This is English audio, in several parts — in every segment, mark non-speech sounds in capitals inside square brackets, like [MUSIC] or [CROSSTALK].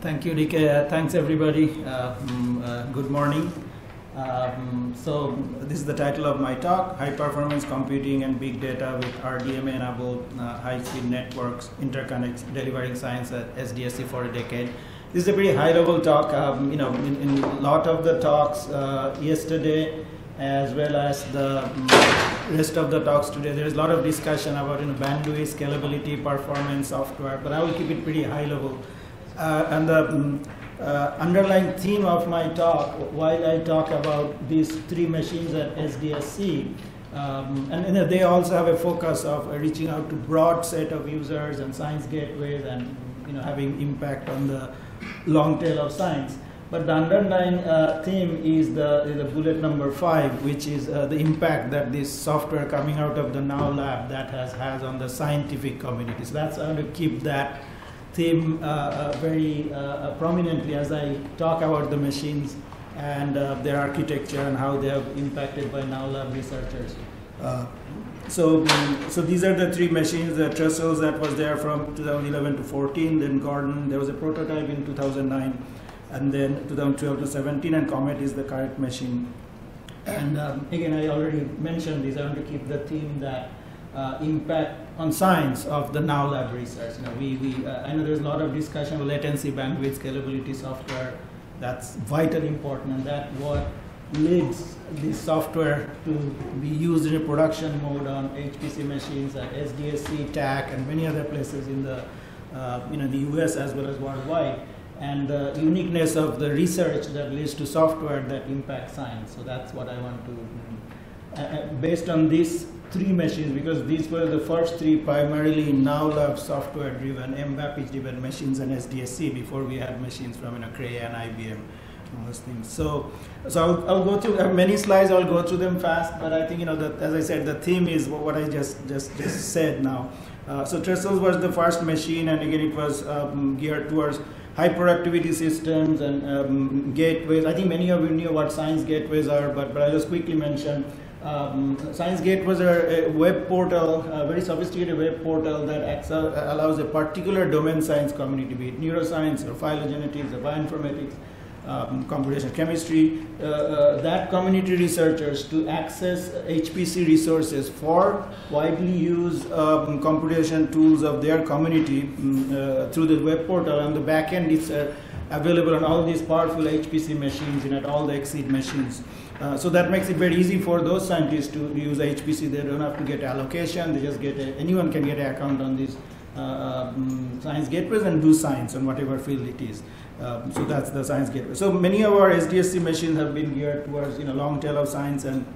Thank you, DK. Uh, thanks, everybody. Uh, good morning. Um, so, this is the title of my talk High Performance Computing and Big Data with RDMA enabled uh, high speed networks, interconnects, delivering science at SDSC for a decade. This is a pretty high level talk. Um, you know, in, a lot of the talks uh, yesterday, as well as the mm, rest of the talks today, there is a lot of discussion about you know, bandwidth, scalability, performance, software, but I will keep it pretty high level. Uh, and the mm, uh, underlying theme of my talk, while I talk about these three machines at SDSC, um, and, and, they also have a focus of reaching out to broad set of users and science gateways and you know having impact on the long tail of science. But the underlying uh, theme is the, is the bullet number five, which is uh, the impact that this software coming out of the Now Lab that has has on the scientific community. So that's how to keep that theme uh, uh very uh, prominently as I talk about the machines and their architecture and how they have impacted by Now Lab researchers. So, so these are the three machines, the Trestles that was there from 2011 to 14, then Gordon, there was a prototype in 2009, and then 2012 to 17, and Comet is the current machine. And um, again, I already mentioned this, I want to keep the theme that uh, impact on science of the Now Lab research. You know, we, we, uh, I know there's a lot of discussion of latency, bandwidth, scalability software, that's vitally important, and that what leads this software to be used in a production mode on HPC machines at SDSC, TAC, and many other places in the, uh, you know, the US as well as worldwide. And the uniqueness of the research that leads to software that impacts science. So that's what I want to, uh, uh based on these three machines, because these were the first three primarily now software driven, MVAP driven machines and SDSC before we had machines from you know, Cray and IBM those things. So, so I'll, I'll go through I have many slides. I'll go through them fast, but I think you know that as I said, the theme is what I just just just said now. Uh, so Trestles was the first machine, and again it was um, geared towards high productivity systems and um, gateways. I think many of you knew what science gateways are, but but I'll just quickly mention. Um, Science Gateways are a web portal, a very sophisticated web portal that allows a particular domain science community, be it neuroscience or phylogenetics or bioinformatics, um, computational chemistry, uh, uh, that community researchers to access HPC resources for widely used um, computation tools of their community um, uh, through the web portal. On the back end, it's uh, available on all these powerful HPC machines and at all the XSEDE machines. Uh, so that makes it very easy for those scientists to use HPC. They don't have to get allocation. They just get a, anyone can get an account on these uh, um, science gateways and do science on whatever field it is. Um, so that's the science gateway. So many of our SDSC machines have been geared towards you know long tail of science and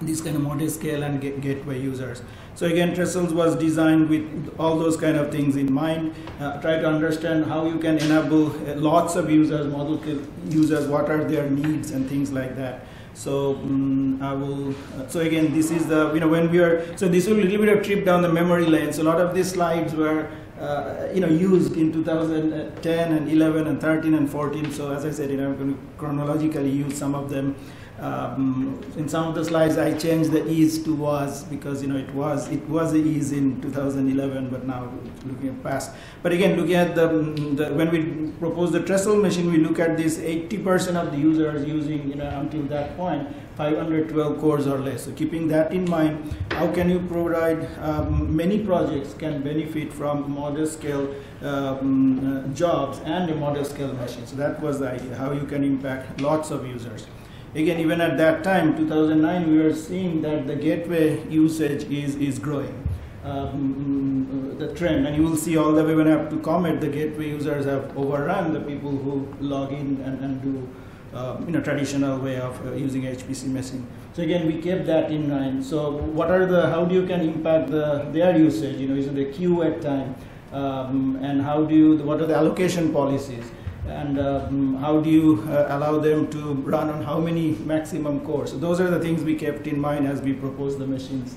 these kind of modest scale and gateway users. So again, Trestles was designed with all those kind of things in mind. Uh, try to understand how you can enable uh, lots of users, model users, what are their needs and things like that. So um, I will. Uh, so again, this is the you know when we are. So this will be a little bit of trip down the memory lane. So a lot of these slides were uh, you know, used in 2010 and 11 and 13 and 14. So as I said, you know, I'm going to chronologically use some of them. Um, in some of the slides, I changed the is to was because you know it was it was a is in 2011, but now looking at past. But again, looking at the, the when we propose the Trestle machine, we look at this 80% of the users using you know until that point 512 cores or less. So keeping that in mind, how can you provide um, many projects can benefit from modest scale um, uh, jobs and a modest scale machine. So that was the idea, how you can impact lots of users. Again, even at that time, 2009, we were seeing that the gateway usage is, is growing. Um, the trend, and you will see all the way when up to Comet, the gateway users have overrun the people who log in and, and do uh, you know, traditional way of uh, using HPC messaging. So again, we kept that in mind. So what are the, how do you can impact the, their usage, you know, is it the queue at time, um, and how do you, what are the allocation policies? And um, how do you uh, allow them to run on how many maximum cores. So those are the things we kept in mind as we proposed the machines.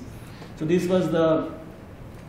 So this was the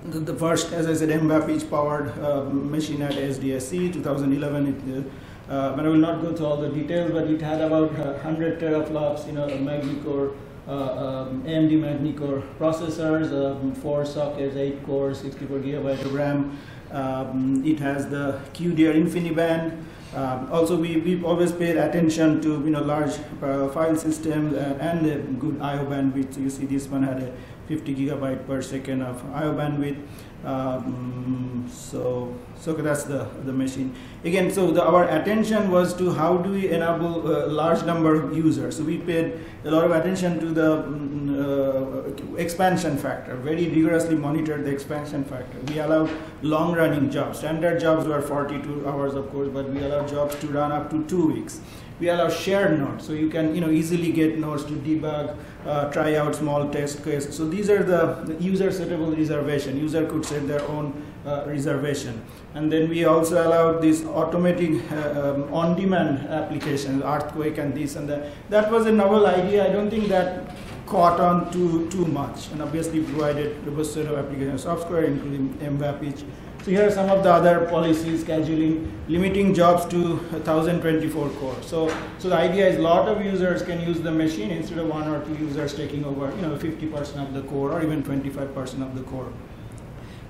the, the first, as I said, MVAP powered uh, machine at SDSC 2011. It, uh, but I will not go through all the details, but it had about 100 teraflops, you know, Magny-Cours, uh, um, AMD Magny-Cours processors, um, four sockets, eight cores, 64 gigabyte of RAM. Um, it has the QDR InfiniBand, Um, also, we, we've always paid attention to you know large uh, file systems and, and a good I/O bandwidth. You see, this one had a 50 gigabyte per second of I/O bandwidth. Um, so, so that's the, the machine. Again, so the, our attention was to how do we enable a large number of users. So we paid a lot of attention to the mm, uh, expansion factor, very rigorously monitored the expansion factor. We allowed long running jobs. Standard jobs were 42 hours, of course, but we allowed jobs to run up to two weeks we allow shared nodes. So you can you know easily get nodes to debug uh, try out small test cases. So these are the, the user settable reservation. User could set their own uh, reservation. And then we also allowed this automatic uh, um, on-demand application earthquake and this and that. That was a novel idea. I don't think that caught on too too much. And obviously provided robust set of application software including MVAP so here are some of the other policies, scheduling, limiting jobs to 1024 cores. So, so the idea is a lot of users can use the machine instead of one or two users taking over, you know, 50% of the core or even 25% of the core.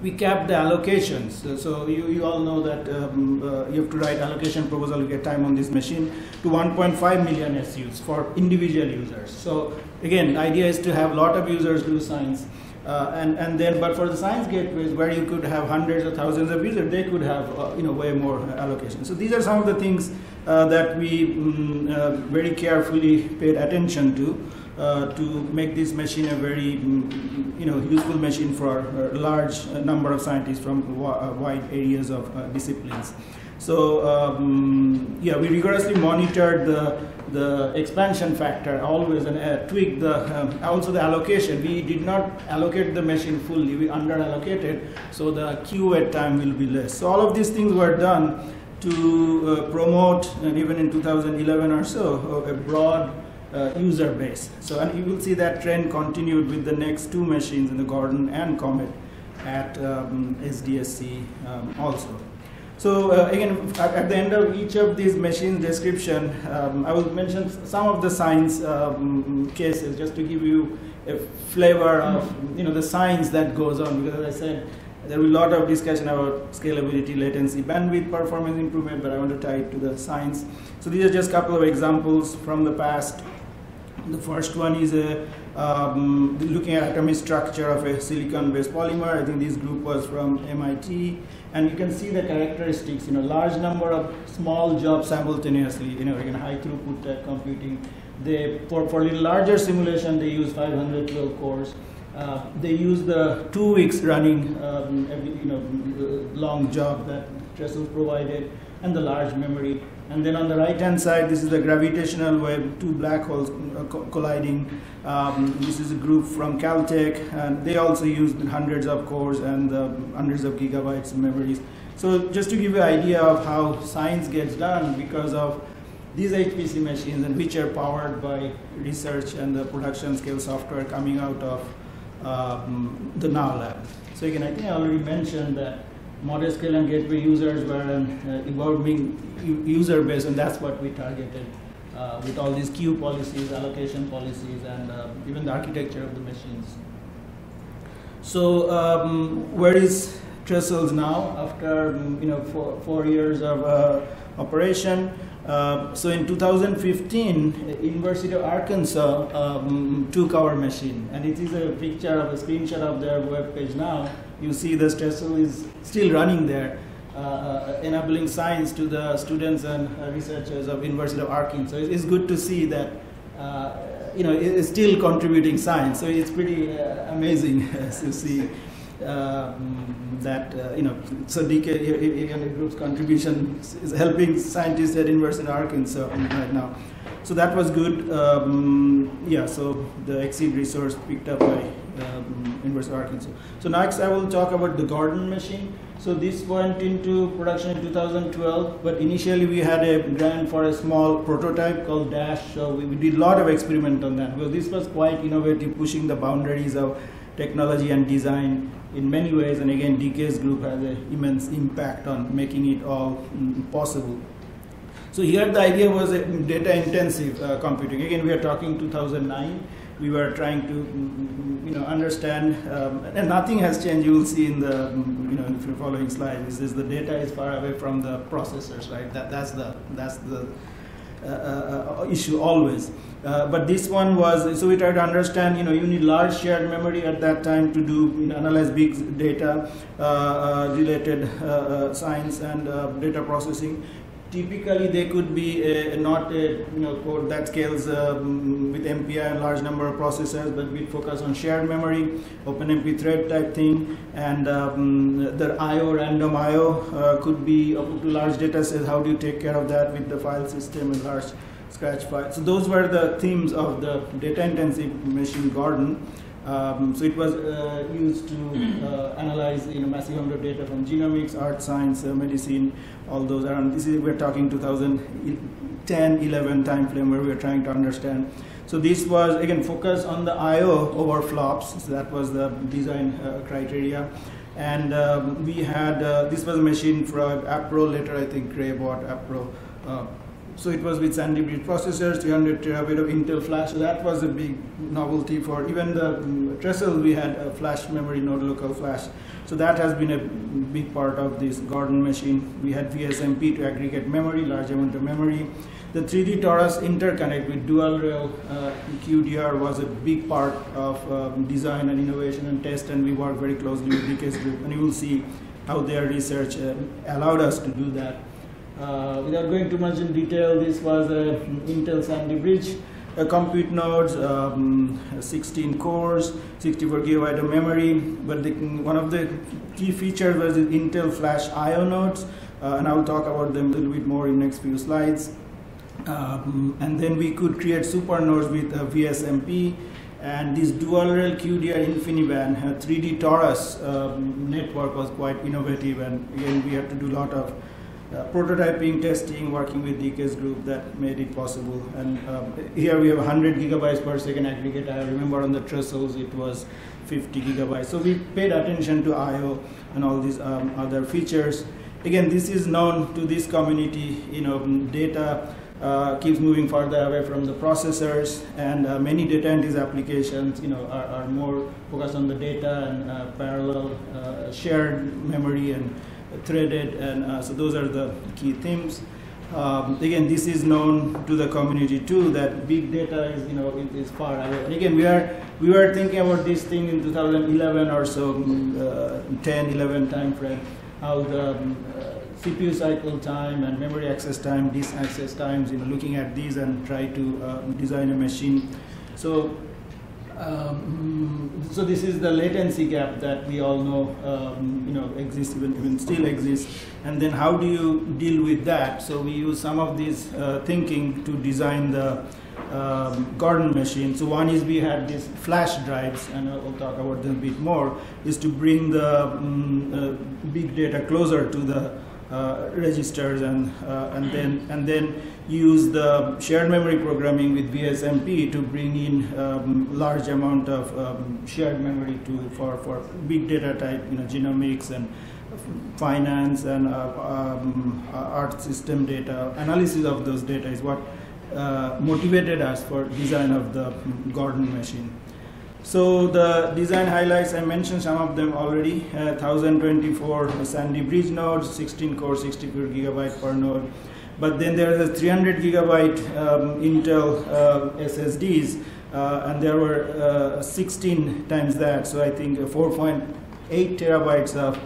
We cap the allocations. So, so you, you all know that um, uh, you have to write allocation proposal to get time on this machine to 1.5 million SUs for individual users. So again, the idea is to have a lot of users do science uh, and, and then, but for the science gateways where you could have hundreds or thousands of users, they could have, uh, you know, way more allocation. So these are some of the things uh, that we um, very carefully paid attention to. Uh, to make this machine a very mm, you know useful machine for a large number of scientists from wide areas of uh, disciplines. So um, yeah, we rigorously monitored the the expansion factor always and uh, tweak the um, also the allocation. We did not allocate the machine fully. We under allocated, so the queue at time will be less. So all of these things were done to uh, promote, and even in 2011 or so, a broad uh, user base. So and you will see that trend continued with the next two machines in the Gordon and Comet at um, SDSC um, also. So uh, again, at, the end of each of these machine description, um, I will mention some of the science um, cases just to give you a flavor of you know the science that goes on. Because as I said, there will be a lot of discussion about scalability, latency, bandwidth, performance improvement, but I want to tie it to the science. So these are just a couple of examples from the past. The first one is a, um, looking at atomic structure of a silicon-based polymer. I think this group was from MIT and you can see the characteristics, you know, large number of small jobs simultaneously, you know, again, high throughput uh, computing. They, for, for little larger simulation, they use 512 cores. Uh, they use the two weeks running, um, every, you know, long job that Trestles provided, and the large memory. And then on the right hand side, this is the gravitational wave, two black holes uh, co colliding. Um, this is a group from Caltech, and they also use hundreds of cores and uh, hundreds of gigabytes of memories. So just to give you an idea of how science gets done because of these HPC machines and which are powered by research and the production scale software coming out of um, the Now Lab. So again, I think I already mentioned that modest scale and gateway users were an uh, evolving user base, and that's what we targeted uh, with all these queue policies, allocation policies, and uh, even the architecture of the machines. So um, where is Trestles now after um, you know four, four years of uh, operation? Uh, so in 2015, University of Arkansas um, took our machine, and it is a picture of a screenshot of their web page now. You see the Trestle is still running there, uh, uh, enabling science to the students and uh, researchers of University of Arkansas. So it's good to see that uh, you know it's still contributing science. So it's pretty uh, amazing [LAUGHS] to see um, that uh, you know, so DK group's contribution is helping scientists at University of Arkansas right now. So that was good. Um, yeah, so the XSEDE resource picked up by um, of Arkansas. So next I will talk about the Gordon machine. So this went into production in 2012, but initially we had a grant for a small prototype called Dash. So we, we did a lot of experiment on that. Well, this was quite innovative, pushing the boundaries of technology and design in many ways. And again, DK's group has an immense impact on making it all mm, possible. So here the idea was data intensive uh, computing. Again, we are talking 2009. We were trying to you know understand um, and nothing has changed. You will see in the you know if you're following slide is this the data is far away from the processors right? That that's the that's the uh, uh, uh, issue always. Uh, but this one was so we tried to understand you know you need large shared memory at that time to do you know, analyze big data uh, uh, related science and data processing typically they could be a, not a you know code that scales um, with MPI and large number of processors, but we focus on shared memory, OpenMP thread type thing, and um, the I/O random I/O uh, could be up to large data sets. How do you take care of that with the file system and large scratch files? So those were the themes of the data intensive machine Gordon. Um, so it was uh, used to uh, analyze you know massive amount of data from genomics, art science, uh, medicine, all those. And this is we're talking 2010, 11 time frame where we're trying to understand. So this was again focused on the I/O over flops. So that was the design uh, criteria. And um, we had uh, this was a machine for Appro. Later, I think Cray bought Appro uh, so it was with Sandy Bridge processors, 300 terabyte of Intel flash. So that was a big novelty for even the um, Trestle. We had a flash memory node local flash. So that has been a big part of this Gordon machine. We had VSMP to aggregate memory, large amount of memory. The 3D Torus interconnect with dual rail uh, QDR was a big part of um, design and innovation and test, and we worked very closely with DK's group. And you will see how their research uh, allowed us to do that. Uh, without going too much in detail, this was a Intel Sandy Bridge uh, compute nodes, um, 16 cores, 64 gigabyte of memory. But the, one of the key features was the Intel Flash I/O nodes, uh, and I will talk about them a little bit more in next few slides. Um, and then we could create super nodes with VSMP. And this dual rail QDR InfiniBand, 3D torus um, network was quite innovative, and again we had to do a lot of uh, prototyping, testing, working with DK's group that made it possible. And um, here we have 100 gigabytes per second aggregate. I remember on the Trestles it was 50 gigabytes. So we paid attention to I/O and all these um, other features. Again, this is known to this community. You know, data uh, keeps moving farther away from the processors, and uh, many data analytics applications, you know, are, are, more focused on the data and uh, parallel uh, shared memory and threaded, and uh, so those are the key themes. Um, again, this is known to the community too that big data is you know is far away. And again, we are we were thinking about this thing in 2011 or so, mm, uh, 10, 11 time frame, how the um, uh, CPU cycle time and memory access time, disk access times, you know, looking at these and try to uh, design a machine. So um, so this is the latency gap that we all know, um, you know, exists even, even still exists. And then how do you deal with that? So we use some of this uh, thinking to design the um, Gordon machine. So one is we had these flash drives, and I'll talk about them a bit more, is to bring the um, uh, big data closer to the uh, registers and uh, and then and then use the shared memory programming with VSMP to bring in um, large amount of um, shared memory to for for big data type you know genomics and finance and uh, um, art system data analysis of those data is what uh, motivated us for design of the Gordon machine. So the design highlights, I mentioned some of them already. Uh, 1024 Sandy Bridge nodes, 16 core, 64 gigabyte per node. But then there is a 300 gigabyte um, Intel uh, SSDs, uh, and there were uh, 16 times that. So I think 4.8 terabytes of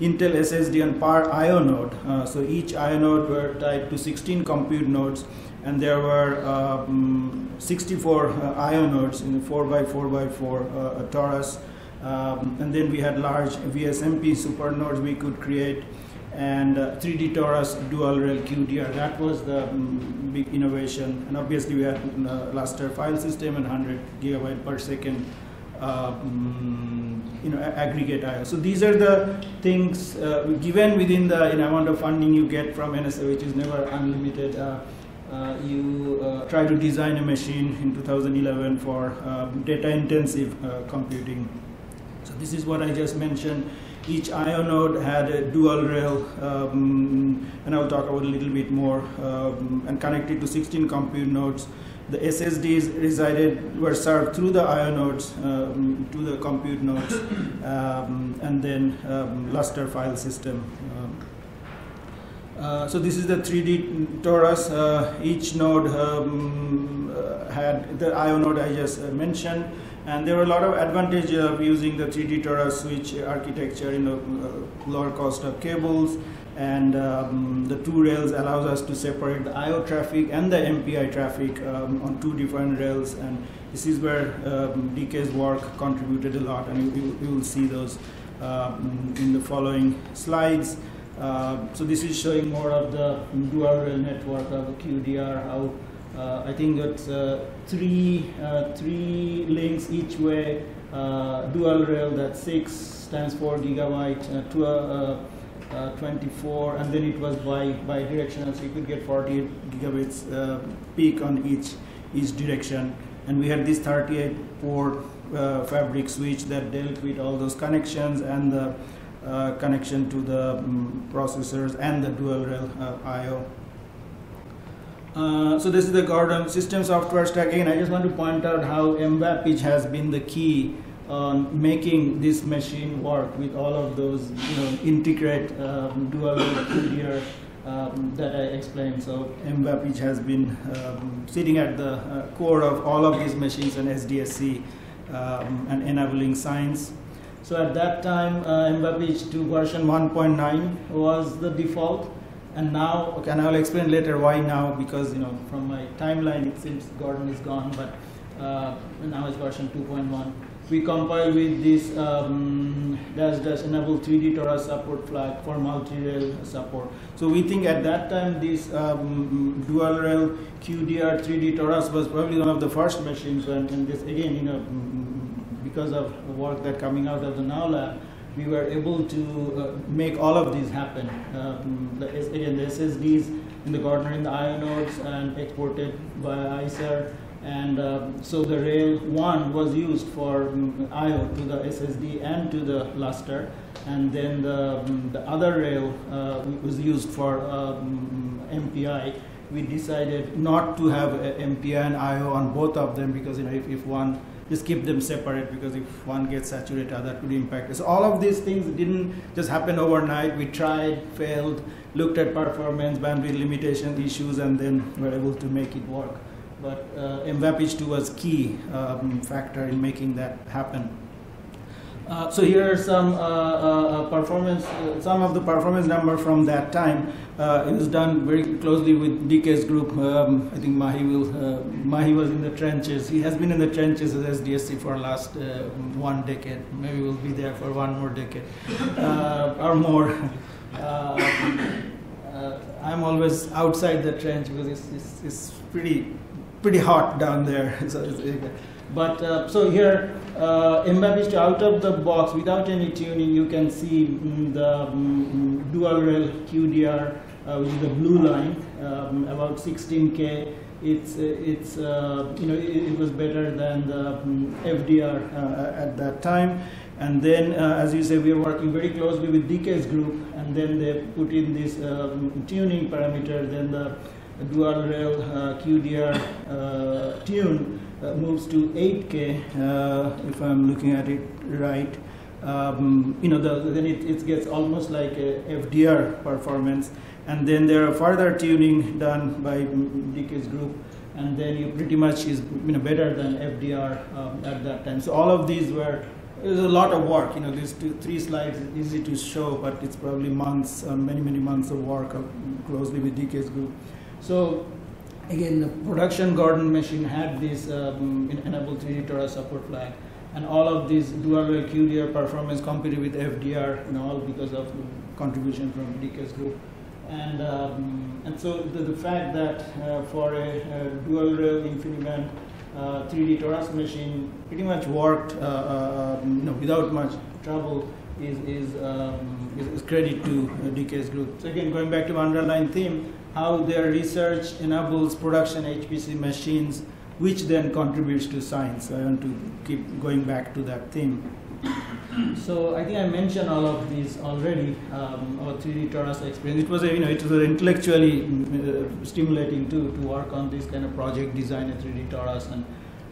Intel SSD on per IO node. Uh, so each IO node were tied to 16 compute nodes and there were um, 64 uh, IO nodes in 4x4x4 uh, torus. Um, and then we had large VSMP supernodes we could create and uh, 3D torus dual rail QDR. That was the um, big innovation. And obviously we had uh, Lustre file system and 100 gigabyte per second um, you know, aggregate IO. So these are the things uh, given within the amount of funding you get from NSF, which is never unlimited. Uh, uh, you uh, try to design a machine in 2011 for um, data intensive uh, computing. So this is what I just mentioned. each IO node had a dual rail, um, and I'll talk about a little bit more, um, and connected to 16 compute nodes. The SSDs resided were served through the IO nodes um, to the compute nodes, [COUGHS] um, and then um, Lustre file system. Uh, so this is the 3D torus. Uh, each node um, uh, had the IO node I just uh, mentioned, and there were a lot of advantages of using the 3D torus switch architecture, you know, lower cost of cables, and um, the two rails allows us to separate the IO traffic and the MPI traffic um, on two different rails, and this is where um, DK's work contributed a lot, and you, you will see those um, in the following slides. Uh, so this is showing more of the dual rail network of QDR, how uh, I think it's uh, three, uh, three links each way, uh, dual rail that's six times four gigabyte, uh, uh, 24, and then it was by, by directional, so you could get 48 gigabits peak on each, each direction. And we had this 38 port fabric switch that dealt with all those connections and the connection to the um, processors and the dual rail uh, I/O. Uh, so this is the Gordon system software stack. Again, I just want to point out how MVAPICH has been the key on making this machine work with all of those, you know, integrate um, dual rail um, that I explained. So MVAPICH has been um, sitting at the uh, core of all of these machines and SDSC um, and enabling science. So at that time, uh, MVAPICH 2 version 1.9 was the default. And now, okay, and I'll explain later why now, because, you know, from my timeline, it seems Gordon is gone, but uh, now it's version 2.1. We compile with this um, dash dash enable 3D torus support flag for multi-rail support. So we think at that time this um, dual rail QDR 3D torus was probably one of the first machines, and, and this again, you know, because of the work that coming out of the Now Lab, we were able to uh, make all of these happen. Um, again, the SSDs in the Gordon in the IO nodes and exported by iSER. And uh, so the rail 1 was used for um, IO to the SSD and to the Lustre. And then the, um, the other rail uh, was used for MPI. Um, we decided not to have MPI and IO on both of them because you know if, if one just keep them separate because if one gets saturated, that could impact. So all of these things didn't just happen overnight. We tried, failed, looked at performance, bandwidth limitation issues, and then were able to make it work. But uh, MVAPICH 2 was key um, factor in making that happen. Uh, so here are some uh, uh, uh performance, uh, some of the performance number from that time. it was done very closely with DK's group. Um, I think Mahi will, Mahi was in the trenches. He has been in the trenches as SDSC for last one decade. Maybe we'll be there for one more decade or more. [LAUGHS] I'm always outside the trench because it's, it's, it's pretty pretty hot down there. [LAUGHS] so but uh, so here, uh, MVAPICH out of the box without any tuning, you can see mm, the mm, dual rail QDR, uh, which is the blue line, um, about 16K. It's, uh, it's uh, you know, it, it, was better than the mm, FDR uh, at that time. And then, uh, as you say, we are working very closely with DK's group, and then they put in this um, tuning parameter, then the dual rail QDR tune moves to 8K, uh, if I'm looking at it right. Um, you know, the, then it, it gets almost like a FDR performance. And then there are further tuning done by DK's group, and then you pretty much is you know better than FDR um, at that time. So all of these were there's a lot of work. You know, these two, three slides easy to show, but it's probably months, uh, many many months of work closely with DK's group. So again, the production Gordon machine had this um, enable 3D torus support flag. And all of these dual QDR performance competed with FDR, know, all because of the contribution from DK's group. And, um, and so the, the fact that uh, for a, a, dual rail InfiniBand uh, 3D torus machine pretty much worked uh, uh, um, you know, without much trouble is, is, um, is, credit to uh, DK's group. So again, going back to the underlying theme, how their research enables production HPC machines, which then contributes to science. I want to keep going back to that theme. So I think I mentioned all of these already. Um, our 3D torus experience. It was a, you know it was intellectually uh, stimulating to to work on this kind of project, design a 3D torus and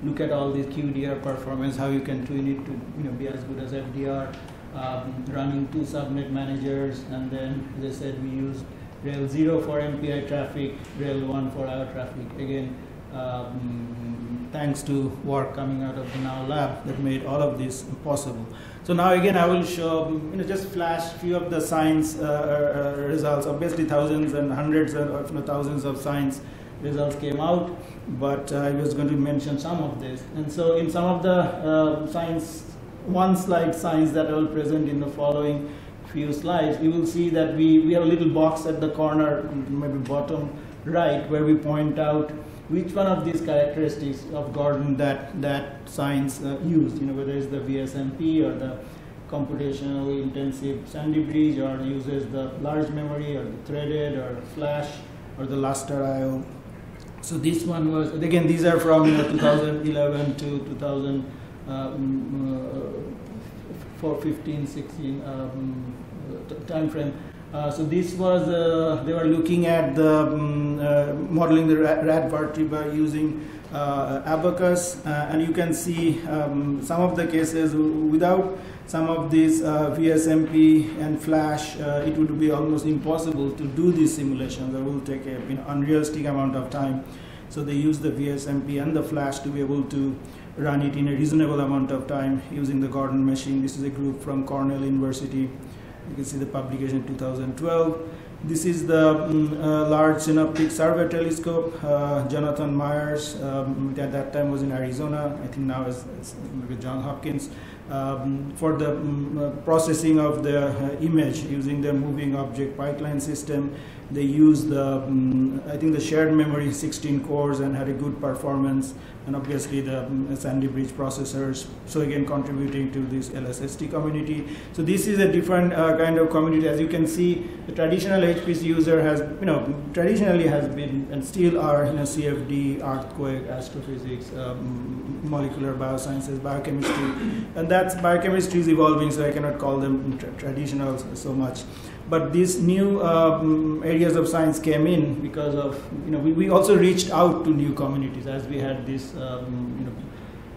look at all this QDR performance, how you can tune it to you know be as good as FDR. Um, running two subnet managers, and then as I said, we used Rail 0 for MPI traffic, Rail 1 for IO traffic. Again, um, thanks to work coming out of the Now lab that made all of this possible. So now again, I will show, you know, just flash few of the science uh, uh, results. Obviously, thousands and hundreds of you know, thousands of science results came out, but I was going to mention some of this. And so, in some of the uh, science, one slide science that I will present in the following few slides, you will see that we, we have a little box at the corner, maybe bottom right, where we point out which one of these characteristics of Gordon that, that science uh, used, you know, whether it's the VSMP or the computationally intensive Sandy Bridge or uses the large memory or the threaded or flash or the Lustre IO. So this one was, again, these are from you know, 2011 to 2000, um, uh, 15, 16 um, time frame. Uh, so this was, uh, they were looking at the um, uh, modeling the rat, vertebra using uh, abaqus, uh, and you can see um, some of the cases without some of these VSMP and Flash, it would be almost impossible to do these simulations. It will take an you know, unrealistic amount of time. So they use the VSMP and the Flash to be able to run it in a reasonable amount of time using the Gordon machine. This is a group from Cornell University. You can see the publication 2012. This is the um, uh, Large Synoptic Survey Telescope. Uh, Jonathan Myers, um, at that time was in Arizona. I think now is, with John Hopkins. Um, for the um, uh, processing of the uh, image using the moving object pipeline system. They used the, um, I think the shared memory 16 cores and had a good performance and obviously the um, Sandy Bridge processors. So again, contributing to this LSST community. So this is a different uh, kind of community. As you can see, the traditional HPC user has, you know, traditionally has been and still are, you know, CFD, earthquake, astrophysics, um, molecular biosciences, biochemistry, and that's biochemistry is evolving. So I cannot call them tra traditional so much but these new um, areas of science came in because of you know we, we also reached out to new communities as we had this um, you know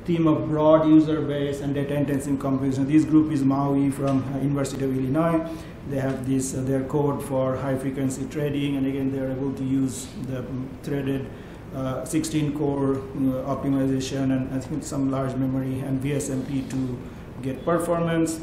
theme of broad user base and data intensive computation. This group is Mao Ye from uh, University of Illinois. They have this uh, their code for high frequency trading, and again they are able to use the threaded uh, 16 core optimization and I think some large memory and VSMP to get performance.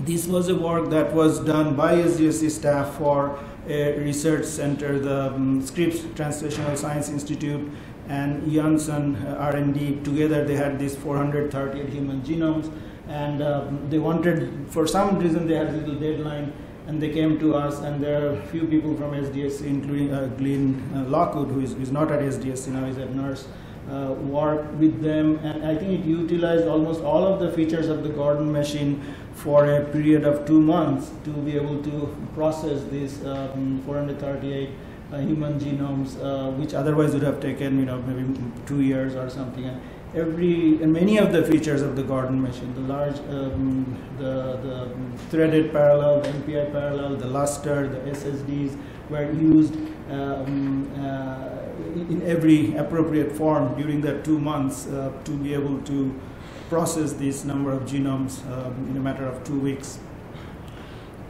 This was a work that was done by SDSC staff for a research center, the um, Scripps Translational Science Institute and Janssen uh, R&D. Together they had these 438 human genomes and um, they wanted, for some reason they had a little deadline and they came to us and there are a few people from SDSC including uh, Glenn uh, Lockwood who is, is not at SDSC now, he's at NERSC. Uh, work with them and I think it utilized almost all of the features of the Gordon machine for a period of two months to be able to process these um, 438 uh, human genomes, uh, which otherwise would have taken, you know, maybe two years or something. And every and many of the features of the Gordon machine, the large, um, the, the threaded parallel, the MPI parallel, the Lustre, the SSDs were used um, uh, in every appropriate form during that two months uh, to be able to process this number of genomes um, in a matter of two weeks.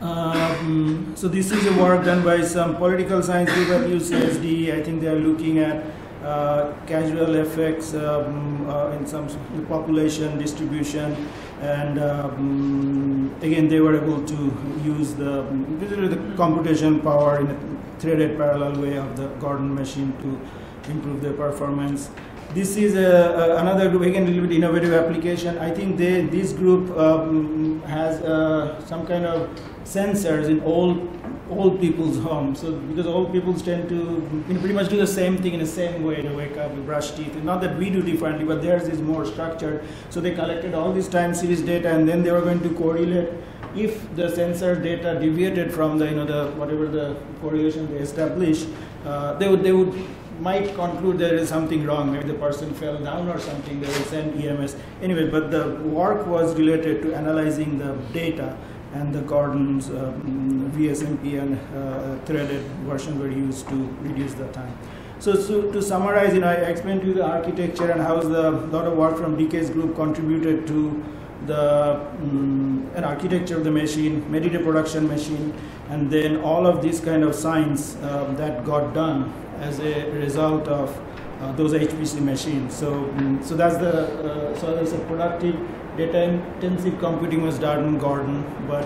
Um, so this is a work done by some political science group at UCSD. I think they are looking at uh, causal effects um, uh, in some population distribution and um, again they were able to use the, the computation power in a threaded parallel way of the Gordon machine to improve their performance this is a, a, another group, again, a little bit innovative application. I think they, this group um, has uh, some kind of sensors in all old people's homes. So because old people tend to you know, pretty much do the same thing in the same way. They wake up, we brush teeth. Not that we do differently, but theirs is more structured. So they collected all this time series data, and then they were going to correlate if the sensor data deviated from the you know the whatever the correlation they established, uh, they would they would might conclude there is something wrong. Maybe the person fell down or something. They will send EMS anyway. But the work was related to analyzing the data, and the Gordon's um, VSMP and uh, threaded version were used to reduce the time. So, so, to summarize, you know, I explained to you the architecture and how the lot of work from DK's group contributed to the um, architecture of the machine, made it a production machine, and then all of this kind of science um, that got done as a result of uh, those HPC machines. So, um, so that's the uh, so there's a productive data intensive computing was done in Gordon, but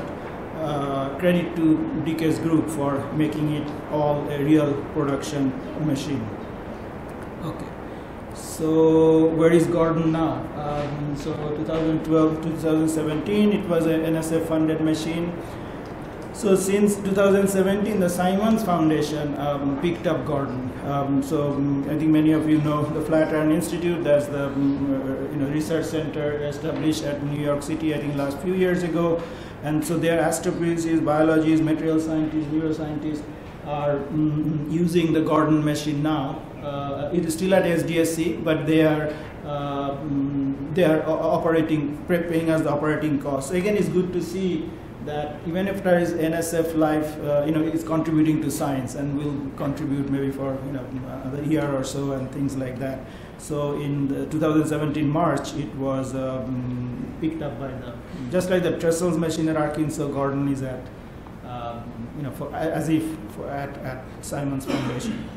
uh, credit to DK's group for making it all a real production machine. Okay. So where is Gordon now? Um, so 2012 2017, it was an NSF funded machine. So since 2017, the Simons Foundation um, picked up Gordon. Um, so um, I think many of you know the Flatiron Institute. That's the um, uh, you know research center established at New York City. I think last few years ago, and so their astrophysicists, biologists, material scientists, neuroscientists are mm, using the Gordon machine now. Uh, it is still at SDSC, but they are uh, mm, they are operating, paying us the operating costs. So again, it's good to see that even if there is NSF Life, uh, you know, is contributing to science and will contribute maybe for you know another year or so and things like that. So in 2017 March, it was um, picked up by the just like the Trestles machine at Arkansas Gordon is at um, you know for, as if for at, at Simons Foundation.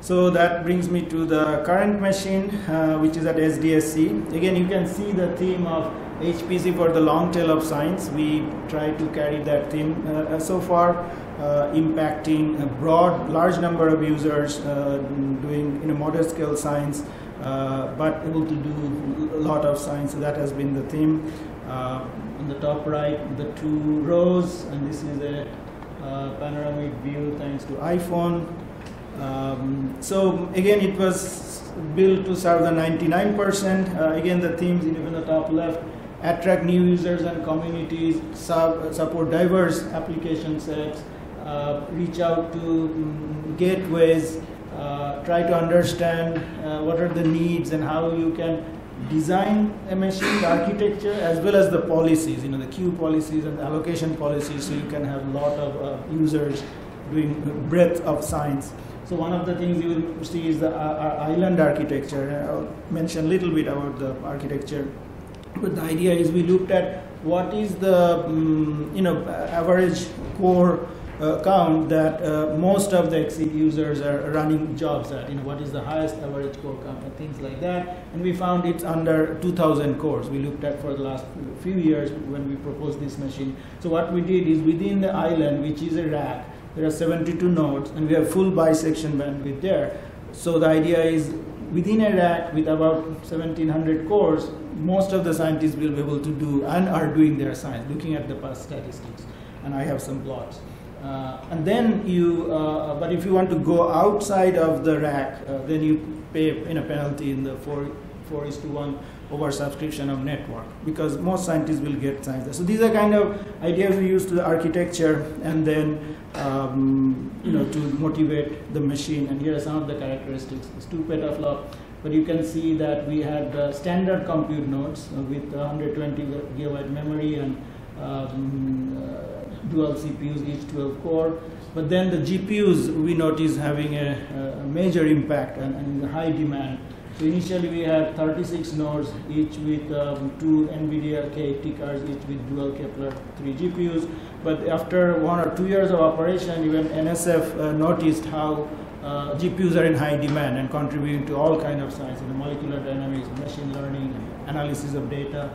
So that brings me to the current machine, uh, which is at SDSC. Again, you can see the theme of HPC for the long tail of science. We try to carry that theme uh, so far, uh, impacting a broad, large number of users, uh, doing in a modest scale science, uh, but able to do a lot of science. So that has been the theme. Uh, on the top right, the two rows, and this is a uh, panoramic view thanks to iPhone. Um, so again, it was built to serve the 99%. Uh, again, the themes in the top left attract new users and communities, sub, support diverse application sets, uh, reach out to um, gateways, uh, try to understand uh, what are the needs and how you can design a machine, architecture, as well as the policies, you know, the queue policies and the allocation policies, so you can have a lot of uh, users doing breadth of science. So one of the things you will see is the uh, island architecture. I'll mention a little bit about the architecture but the idea is we looked at what is the um, you know average core uh, count that uh, most of the XSEDE users are running jobs at. You know what is the highest average core count and things like that. And we found it's under 2,000 cores. We looked at for the last few years when we proposed this machine. So what we did is within the island, which is a rack, there are 72 nodes, and we have full bisection bandwidth there. So the idea is within a rack with about 1700 cores, most of the scientists will be able to do and are doing their science, looking at the past statistics. And I have some plots. Uh, and then you, uh, but if you want to go outside of the rack, uh, then you pay in a penalty in the four, four is to one over subscription of network because most scientists will get science. So these are kind of ideas we use to the architecture and then um, you know to motivate the machine. And here are some of the characteristics. It's two petaflop but you can see that we had uh, standard compute nodes with 120 gigabyte memory and um, uh, dual CPUs, each 12 core. But then the GPUs we notice having a, a major impact and, and high demand. So initially we had 36 nodes, each with um, two NVIDIA K80 cards, each with dual Kepler 3 GPUs. But after one or two years of operation, even NSF uh, noticed how uh, GPUs are in high demand and contributing to all kind of science, you know, molecular dynamics, machine learning, analysis of data.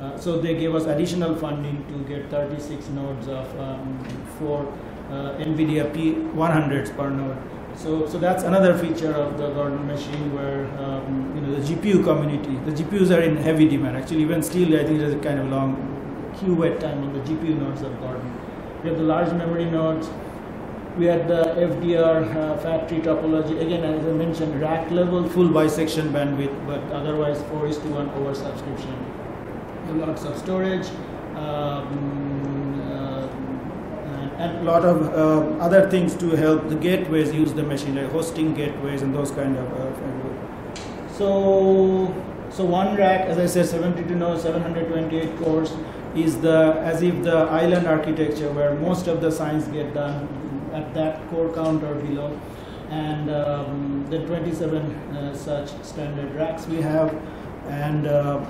Uh, so they gave us additional funding to get 36 nodes of um, four uh, NVIDIA P100s per node. So, so that's another feature of the Gordon machine where um, you know the GPU community, the GPUs are in heavy demand. Actually, even still, I think there's a kind of long queue wait time on the GPU nodes of Gordon. We have the large memory nodes. We had the FDR uh, fat tree topology. Again, as I mentioned, rack level full bisection bandwidth, but otherwise 4 is to 1 over subscription. Lots of storage. Um, and a lot of uh, other things to help the gateways use the machine, like hosting gateways and those kind of. Uh, so, so one rack, as I said, 72 nodes, 728 cores, is the as if the island architecture where most of the science get done at that core count or below, and um, the 27 uh, such standard racks we have, and. Uh,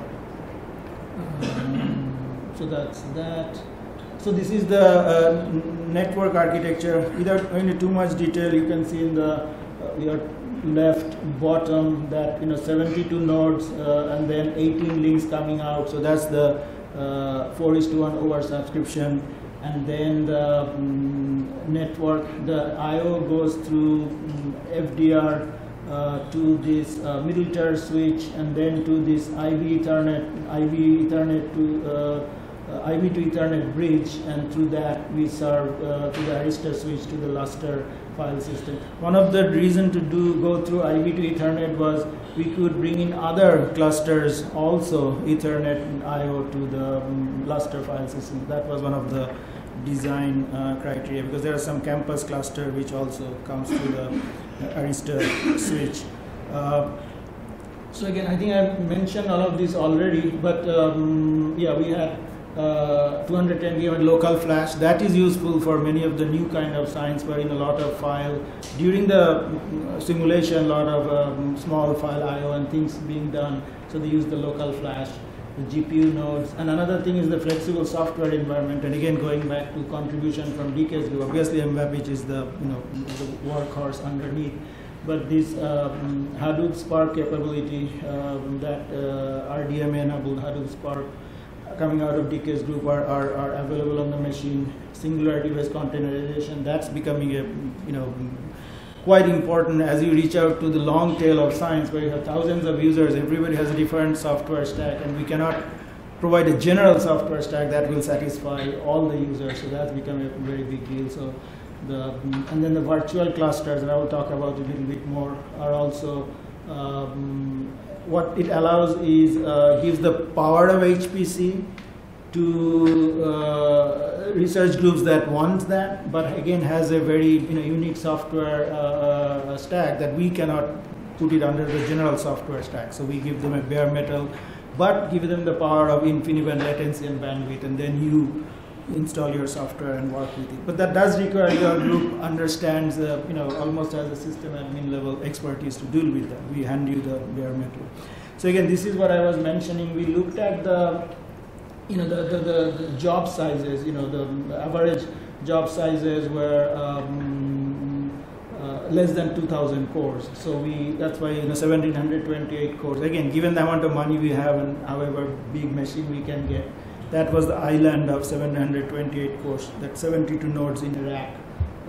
um, so that's that. So this is the uh, network architecture. Without going into too much detail, you can see in the uh, your left bottom that you know 72 nodes uh, and then 18 links coming out. So that's the uh, 4 is to 1 over subscription. And then the um, network, the I/O goes through um, FDR uh, to this uh, middle tier switch and then to this IB Ethernet, IB Ethernet to uh, uh IB to Ethernet bridge. And through that we serve uh, to the Arista switch to the Lustre file system. One of the reason to do go through IB to Ethernet was we could bring in other clusters also Ethernet and IO to the um, Lustre file system. That was one of the design uh, criteria because there are some campus cluster which also comes to the Arista switch. Uh, so again, I think I've mentioned all of this already, but um, yeah, we had uh, 210 GB local flash. That is useful for many of the new kind of science wherein a lot of file, during the simulation, a lot of um, small file I.O. and things being done, so they use the local flash the GPU nodes. And another thing is the flexible software environment. And again, going back to contribution from DK's group, obviously MVAPICH is the, you know, the workhorse underneath. But this um, Hadoop Spark capability um, that uh, RDMA enabled Hadoop Spark coming out of DK's group are, are, are available on the machine. Singularity-based containerization, that's becoming a, you know, quite important as you reach out to the long tail of science where you have thousands of users, everybody has a different software stack, and we cannot provide a general software stack that will satisfy all the users. So that's become a very big deal. So the and then the virtual clusters, that I will talk about a little bit more, are also um, what it allows is uh, gives the power of HPC to uh, research groups that want that, but again has a very you know, unique software uh, uh, stack that we cannot put it under the general software stack. So we give them a bare metal, but give them the power of InfiniBand latency and bandwidth, and then you install your software and work with it. But that does require your group understands, uh, you know, almost as a system admin level expertise to deal with that. We hand you the bare metal. So again, this is what I was mentioning. We looked at the you know, the, the, the, the, job sizes, you know, the average job sizes were um, uh, less than 2,000 cores. So we, that's why, you know, 1728 cores. Again, given the amount of money we have and however big machine we can get, that was the island of 728 cores. That 72 nodes in a rack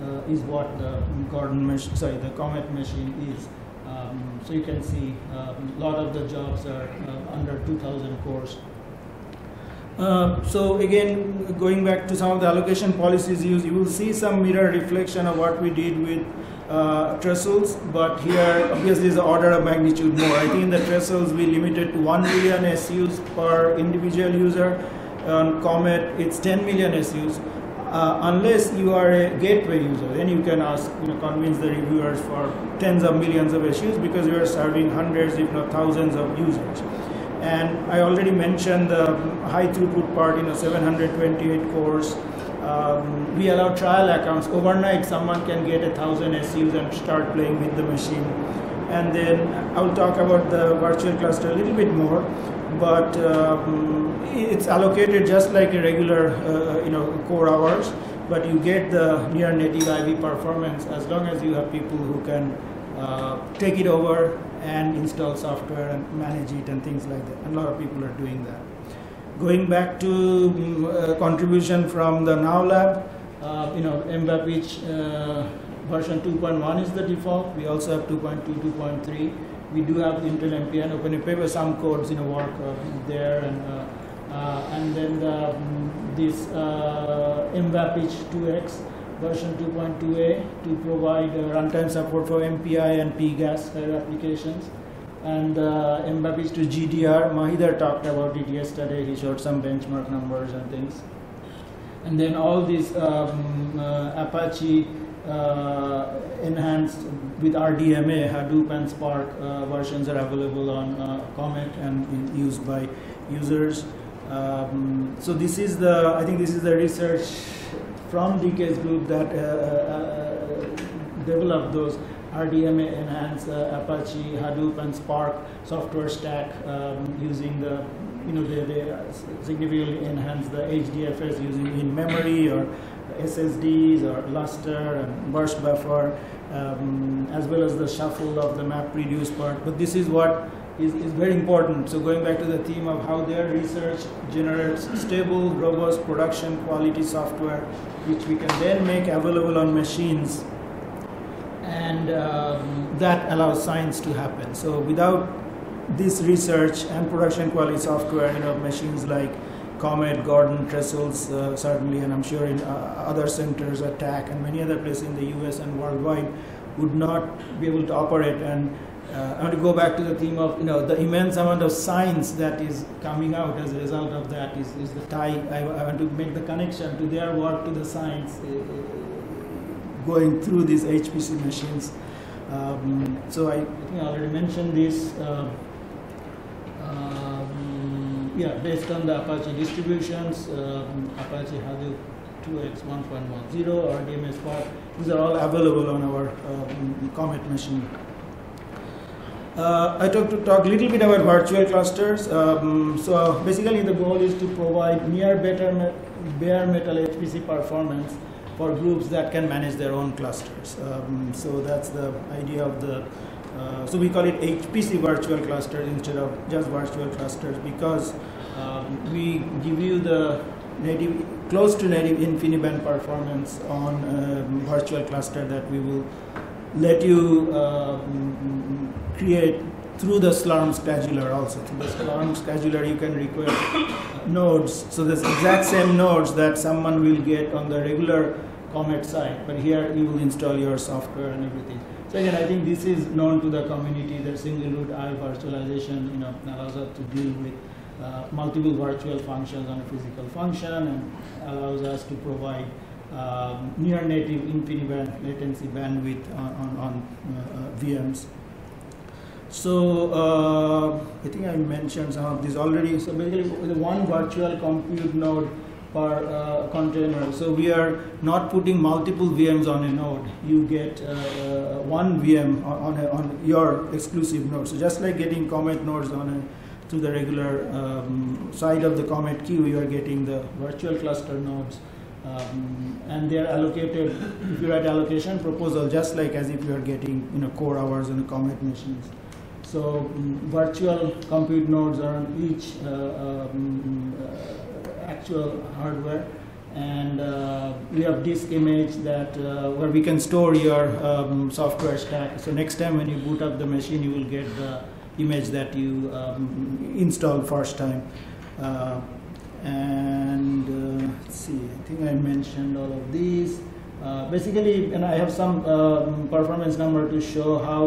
uh, is what the Gordon sorry, the Comet machine is. Um, so you can see a um, lot of the jobs are uh, under 2,000 cores. Uh, so again, going back to some of the allocation policies used, you will see some mirror reflection of what we did with uh, trestles, but here obviously is the order of magnitude more. I think in the trestles we limited to 1 million SUs per individual user. On Comet, it's 10 million SUs. Uh, unless you are a gateway user, then you can ask, you know, convince the reviewers for tens of millions of SUs because you are serving hundreds, if not thousands of users. And I already mentioned the high throughput part, you know, 728 cores. Um, we allow trial accounts. Overnight, someone can get a thousand SUs and start playing with the machine. And then I'll talk about the virtual cluster a little bit more, but um, it's allocated just like a regular, uh, you know, core hours. But you get the near native IB performance as long as you have people who can uh, take it over and install software and manage it and things like that. And a lot of people are doing that. Going back to um, uh, contribution from the NOWLAB, uh, you know, MVAPICH uh, version 2.1 is the default. We also have 2.2, 2.3. We do have Intel MPN OpenPaper, some codes, you know, work uh, there and uh, and then the, um, this uh, MVAPICH 2X version 2.2a to provide uh, runtime support for MPI and PGAS applications. And uh, MVAPICH to GDR, Mahidhar talked about it yesterday. He showed some benchmark numbers and things. and then all these um, uh, Apache uh, enhanced with RDMA, Hadoop and Spark uh, versions are available on uh, Comet and used by users. Um, so this is the, I think this is the research from DK's group that uh, uh, developed those RDMA enhanced uh, Apache, Hadoop, and Spark software stack um, using the, you know, they, they significantly enhance the HDFS using in memory or SSDs or Lustre and burst buffer, um, as well as the shuffle of the map reduce part. But this is what is, is very important. So going back to the theme of how their research generates stable, robust production quality software, which we can then make available on machines, and um, that allows science to happen. So without this research and production quality software, you know, machines like Comet, Gordon, Trestles, uh, certainly, and I'm sure in uh, other centers, at TACC, and many other places in the US and worldwide, would not be able to operate. And uh, I want to go back to the theme of you know the immense amount of science that is coming out as a result of that is, is the tie. I, I want to make the connection to their work to the science uh, going through these HPC machines. Um, so I, I, think I already mentioned this. Uh, um, yeah, based on the Apache distributions, um, Apache Hadoop 2x 1.10, RDMA Spark, these are all available on our um, Comet machine. Uh, I talk to talk a little bit about virtual clusters. Um, so basically, the goal is to provide near better bare metal HPC performance for groups that can manage their own clusters. Um, so that's the idea of the. Uh, so we call it HPC virtual clusters instead of just virtual clusters because um, we give you the native close to native InfiniBand performance on um, virtual cluster that we will let you uh, create through the Slurm scheduler also. Through the Slurm scheduler, you can request nodes. So the exact same nodes that someone will get on the regular Comet site, but here you will install your software and everything. So again, I think this is known to the community that single root I virtualization you know, allows us to deal with uh, multiple virtual functions on a physical function and allows us to provide um, near native InfiniBand latency bandwidth on, on, on uh, uh VMs. So uh, I think I mentioned some of these already. So basically, the one virtual compute node per uh, container. So we are not putting multiple VMs on a node. You get uh, uh, one VM on, a, on, your exclusive node. So just like getting Comet nodes on a, to the regular um, side of the Comet queue, you are getting the virtual cluster nodes. Um, and they are allocated, if you write allocation proposal, just like as if you are getting you know, core hours on a Comet machines. So um, virtual compute nodes are on each uh, um, uh, actual hardware and uh, we have disk image that uh, where we can store your um, software stack. So next time when you boot up the machine, you will get the image that you um, installed first time. Uh, and uh, let's see, I think I mentioned all of these. basically, and I have some um, performance number to show how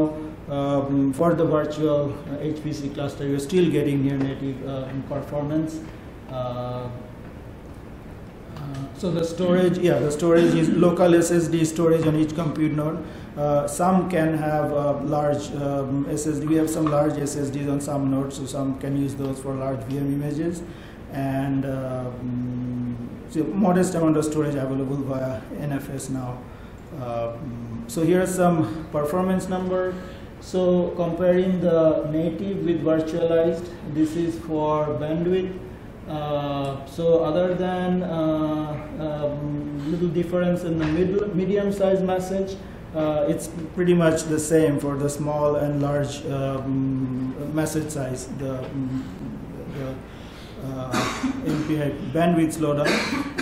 um, for the virtual uh, HPC cluster, you're still getting near native uh, performance. Uh, so the storage, yeah, the storage is local SSD storage on each compute node. Uh, some can have uh, large um, SSD. We have some large SSDs on some nodes, so some can use those for large VM images. And um, so modest amount of storage available via NFS now. Uh, so here are some performance numbers. So comparing the native with virtualized, this is for bandwidth. Uh, so other than uh, um, little difference in the mid medium size message, uh, it's pretty much the same for the small and large um, message size. The, the uh, MPI bandwidth slowdown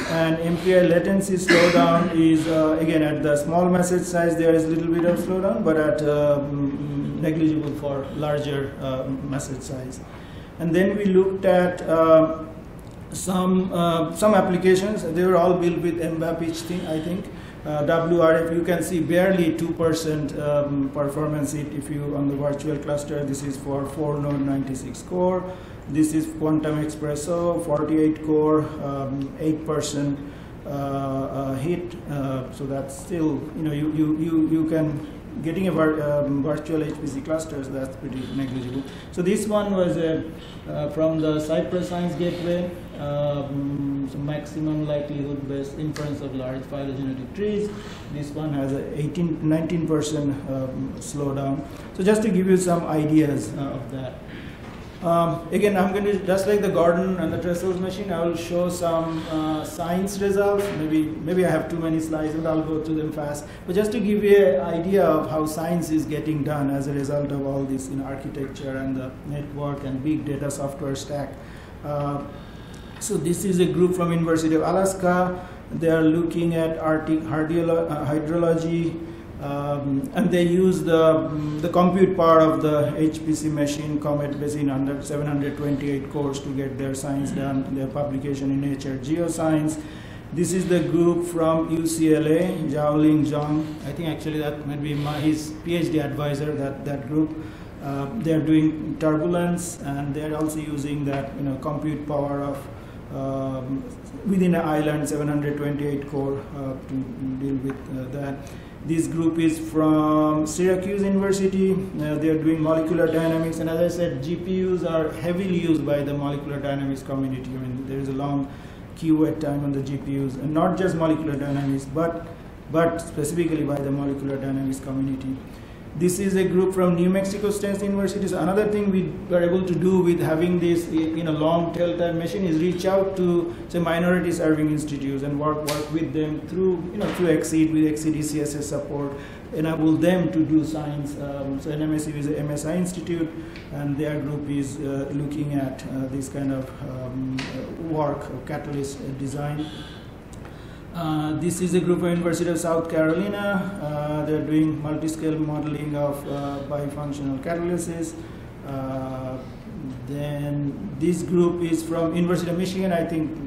and MPI latency slowdown is uh, again at the small message size there is a little bit of slowdown but at um, negligible for larger uh, message size and then we looked at uh, some uh, some applications they were all built with MVAP thing I think. Uh, WRF you can see barely 2% um, performance if you on the virtual cluster. This is for 4 node 96 core. This is Quantum Espresso, 48 core, 8% um, uh, hit. Uh, so that's still, you know, you, you, you, you can getting a vir um, virtual HPC clusters, that's pretty negligible. So this one was uh, uh, from the CIPRES Science Gateway, um, so maximum likelihood based inference of large phylogenetic trees. This one has a 18, 19% um, slowdown. So just to give you some ideas uh, of that. Um, again, I'm going to, just like the Gordon and the Trestles machine, I will show some uh, science results. Maybe, maybe I have too many slides but I'll go through them fast. But just to give you an idea of how science is getting done as a result of all this know, architecture and the network and big data software stack. Uh, so this is a group from University of Alaska. They are looking at Arctic uh, hydrology, um, and they use the, the compute part of the HPC machine, Comet Basin, under 728 cores to get their science done, their publication in Nature Geoscience. This is the group from UCLA, Xiaolin Zhong. I think actually that might be my, his PhD advisor, that, that group. Uh, they're doing turbulence and they're also using that you know compute power of um, within an island 728 core uh, to deal with uh, that. This group is from Syracuse University. Uh, they are doing molecular dynamics, and as I said, GPUs are heavily used by the molecular dynamics community. I mean, there is a long queue at time on the GPUs, and not just molecular dynamics, but but specifically by the molecular dynamics community. This is a group from New Mexico State University. So another thing we were able to do with having this in a long tail time machine is reach out to say minority serving institutes and work work with them through you know through XSEDE with XSEDE CSS support, enable them to do science. Um, so NMSU is a MSI institute, and their group is uh, looking at uh, this kind of um, work of catalyst design. Uh, this is a group of University of South Carolina. Uh, they're doing multi-scale modeling of uh, bifunctional catalysis. Uh, then this group is from University of Michigan. I think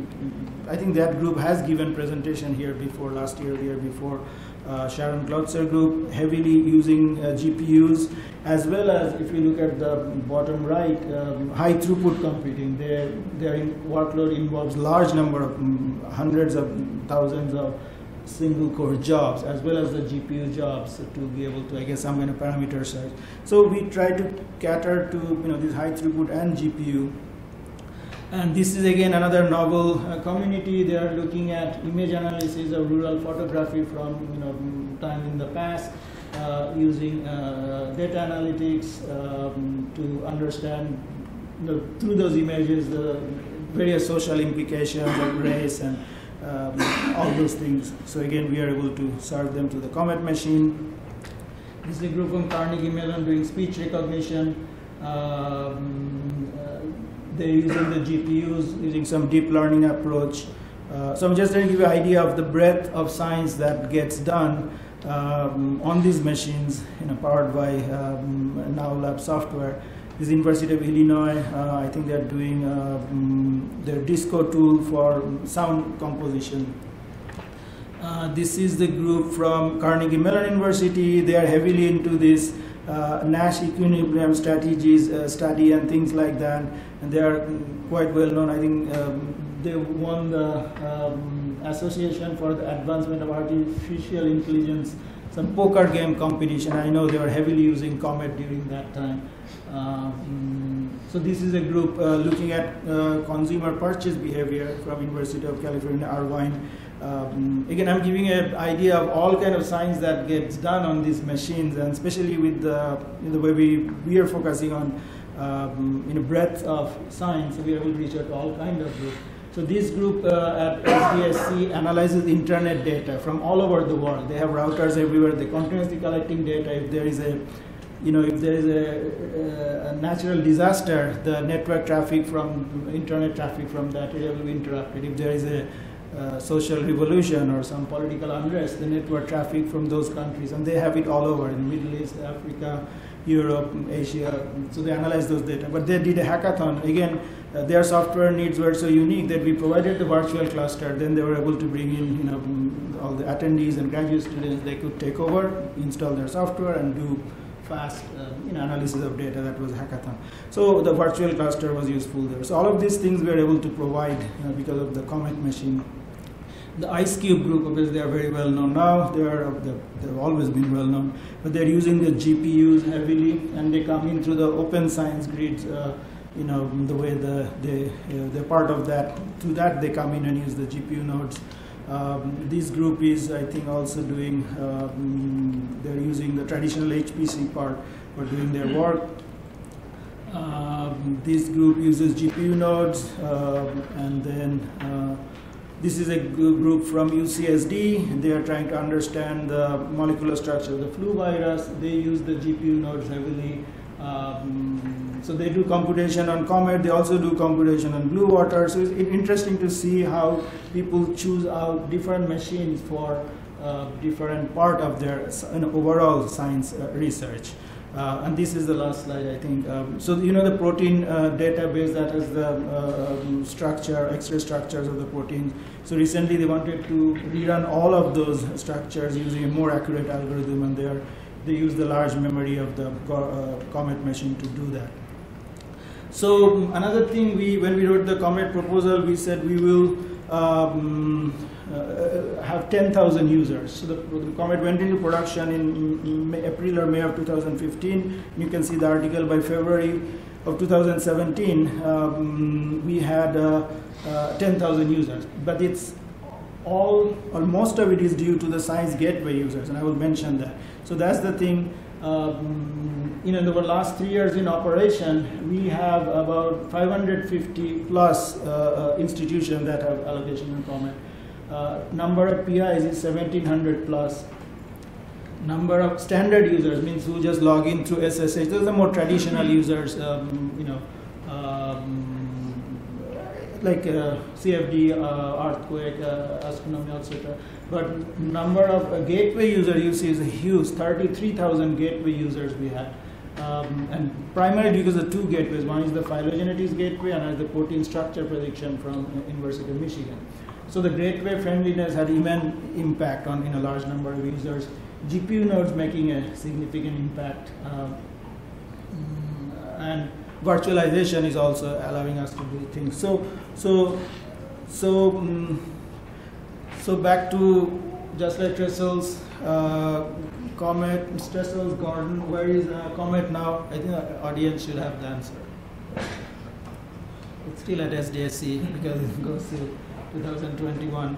I think that group has given presentation here before last year, year before. Uh, Sharon Glotzer group heavily using uh, GPUs as well as if you look at the bottom right, um, high throughput computing. Their their workload involves large number of um, hundreds of thousands of single core jobs as well as the GPU jobs to be able to I guess some kind of parameter size. So we try to cater to you know this high throughput and GPU and this is again another novel uh, community. They are looking at image analysis of rural photography from you know time in the past, uh, using uh, data analytics um, to understand know, through those images the various social implications of race and um, all those things. So again, we are able to serve them to the Comet machine. This is a group from Carnegie Mellon doing speech recognition. Um, they're using the GPUs, using some deep learning approach. Uh, so I'm just trying to give you an idea of the breadth of science that gets done um, on these machines, you know, powered by um, NOWLAB software. This is University of Illinois, uh, I think they're doing um, their Disco tool for sound composition. Uh, this is the group from Carnegie Mellon University. They are heavily into this uh, Nash equilibrium strategies uh, study and things like that. And they are quite well known. I think um, they won the um, Association for the Advancement of Artificial Intelligence, some poker game competition. I know they were heavily using Comet during that time. Um, so this is a group uh, looking at uh, consumer purchase behavior from University of California, Irvine. Um, again, I'm giving an idea of all kind of science that gets done on these machines, and especially with the, the way we, we are focusing on um, in a breadth of science, we are able to reach out to all kind of groups. So this group uh, at SDSC analyzes internet data from all over the world. They have routers everywhere. They're continuously collecting data. If there is a you know, if there is a, a, natural disaster, the network traffic from internet traffic from that area will be interrupted. If there is a uh, social revolution or some political unrest, the network traffic from those countries, and they have it all over in Middle East, Africa, Europe, Asia. So they analyze those data. But they did a hackathon. Again, uh, their software needs were so unique that we provided the virtual cluster. Then they were able to bring in, you know, all the attendees and graduate students. They could take over, install their software, and do fast uh, you know, analysis of data that was a hackathon. So the virtual cluster was useful there. So all of these things we were able to provide you know, because of the Comet machine. The IceCube group, obviously, they are very well known now. They are they've always been well known, but they're using the GPUs heavily, and they come in through the open science grid. Uh, you know the way the they uh, they're part of that. To that, they come in and use the GPU nodes. Um, this group is, I think, also doing. Um, they're using the traditional HPC part for doing their work. Um, this group uses GPU nodes, uh, and then uh, this is a group from UCSD. They are trying to understand the molecular structure of the flu virus. They use the GPU nodes heavily. Um, so they do computation on Comet. They also do computation on Blue Water. So it's interesting to see how people choose out different machines for uh, different part of their overall science uh, research. Uh, and this is the last slide, I think. Um, so you know the protein uh, database that has the uh, um, structure, X-ray structures of the protein. So recently they wanted to rerun all of those structures using a more accurate algorithm, and they they use the large memory of the uh, Comet machine to do that. So um, another thing, we when we wrote the Comet proposal, we said we will. Um, uh, have 10,000 users. So the, the, Comet went into production in April or May of 2015. You can see the article by February of 2017. Um, we had uh, uh, 10,000 users, but it's all or most of it is due to the science gateway users, and I will mention that. So that's the thing. Um, you know, in the last three years in operation, we have about 550 plus uh, uh, institutions that have allocation in Comet. Uh, number of PIs is 1700 plus. Number of standard users means who just log in through SSH. Those are more traditional users, um, you know, um, like uh, CFD, uh, Earthquake, uh, Astronomy, etc. But number of uh, gateway user you see is huge. 33,000 gateway users we have. Um, and primarily because of two gateways. One is the phylogenetics gateway, and another is the protein structure prediction from University of Michigan. So the gateway friendliness had immense impact on in a large number of users. GPU nodes making a significant impact. Um, and virtualization is also allowing us to do things. So, so, so, um, so back to just like Trestles, uh, Comet, Trestles, Gordon, where is uh, Comet now? I think the audience should have the answer. It's still at SDSC because it goes to 2021.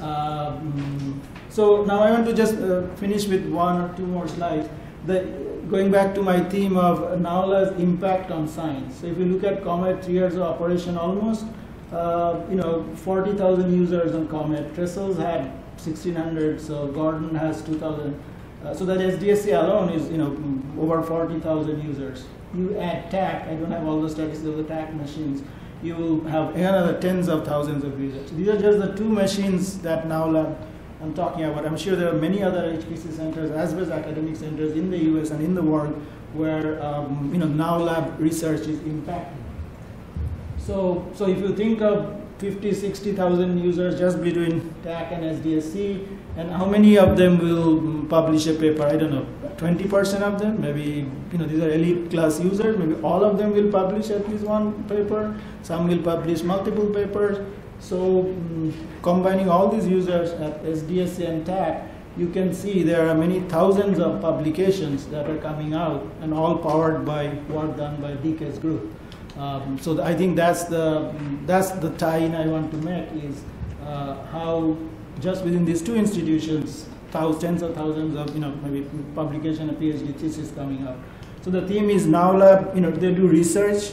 Um, so now I want to just uh, finish with one or two more slides. The, going back to my theme of NOWLAB's impact on science. So if you look at Comet, three years of operation almost, uh, you know, 40,000 users on Comet. Trestles had 1,600, so Gordon has 2,000. Uh, so that SDSC alone is, you know, over 40,000 users. You add TACC, I don't have all the statistics of the TACC machines you have another tens of thousands of users. These are just the two machines that NOWLAB I'm talking about. I'm sure there are many other HPC centers as well as academic centers in the US and in the world where um, you know NOWLAB research is impacting. So, so if you think of 50, 60,000 users just between TACC and SDSC, and how many of them will publish a paper? I don't know, 20% of them, maybe, you know, these are elite class users, maybe all of them will publish at least one paper, some will publish multiple papers. So um, combining all these users at SDSC and TACC, you can see there are many thousands of publications that are coming out and all powered by work done by DK's group. Um, so I think that's the that's the tie-in I want to make is uh, how just within these two institutions, thousands, of thousands of you know maybe publication and PhD thesis coming up. So the theme is NOWLAB. You know they do research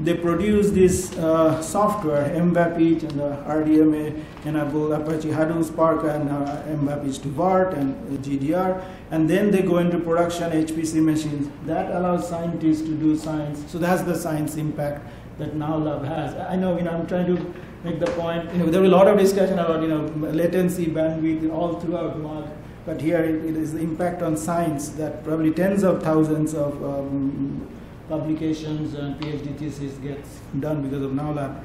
they produce this uh, software, MVAP and the RDMA enable Apache Hadoop Spark and uh, MVAP to VART and uh, GDR, and then they go into production HPC machines. That allows scientists to do science. So that's the science impact that NOWLAB has. I know, you know, I'm trying to make the point. You know, there was a lot of discussion about, you know, latency, bandwidth, all throughout MUG. But here it, it is the impact on science that probably tens of thousands of um, publications and PhD thesis gets done because of NOWLAB.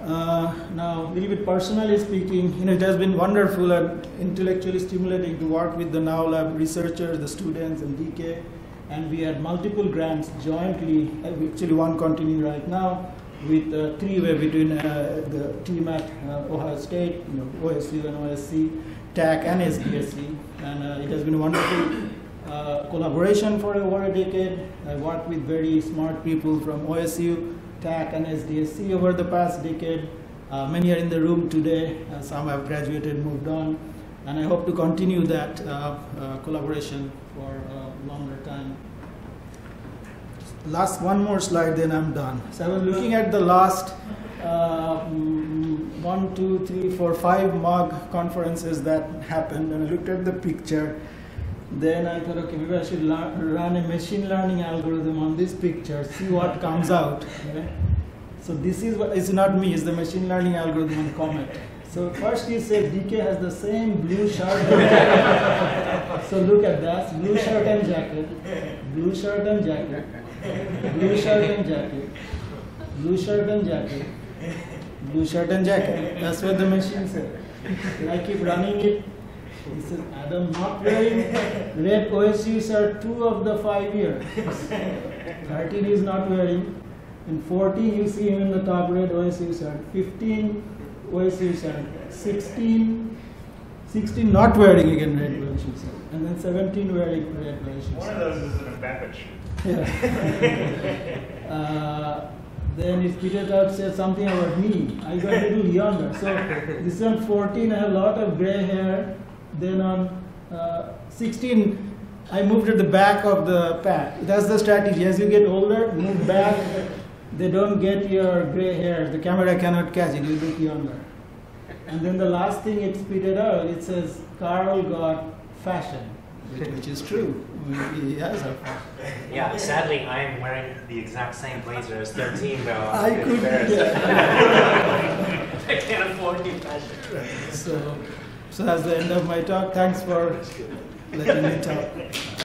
Uh, now, a little bit personally speaking, you know, it has been wonderful and intellectually stimulating to work with the NOWLAB researchers, the students, and DK. And we had multiple grants jointly, actually one continuing right now, with uh, three-way between uh, the team at uh, Ohio State, you know, OSU and OSC, TACC and SDSC, and uh, it has been wonderful uh, collaboration for over a decade. I worked with very smart people from OSU, TACC, and SDSC over the past decade. Uh, many are in the room today. Uh, some have graduated, moved on, and I hope to continue that uh, uh, collaboration for a longer time. Last one more slide, then I'm done. So I was looking at the last one, two, three, four, five MUG conferences that happened, and I looked at the picture. Then I thought, okay, maybe I should run a machine learning algorithm on this picture, see what comes out. So this is what it's not me, it's the machine learning algorithm on Comet. So first you say DK has the same blue shirt so look at that, blue shirt and jacket, blue shirt and jacket, blue shirt and jacket, blue shirt and jacket, blue shirt and jacket. That's what the machine said. And I keep running it. He says, Adam not wearing red OSU are two of the five years. [LAUGHS] 13 is not wearing. In 14 you see him in the top red OSU shirt. 15 OSU shirt. 16 16 not wearing again red OSU shirt. And then 17 wearing red OSU One of those is an shoe. Yeah. [LAUGHS] uh, then it tweeted out said something about me. I got a little younger. So this on 14, I have a lot of gray hair. Then on uh, 16, I moved to the back of the pack. That's the strategy. As you get older, move back. They don't get your gray hairs. The camera cannot catch it. You look younger. And then the last thing it spitted out, it says Carl got fashion, which, is true. He has a fashion. Yeah, sadly, I'm wearing the exact same blazer as 13, though. [LAUGHS] I I'm could. Yeah. [LAUGHS] I can't afford new fashion. So, so that's the end of my talk. Thanks for letting me talk.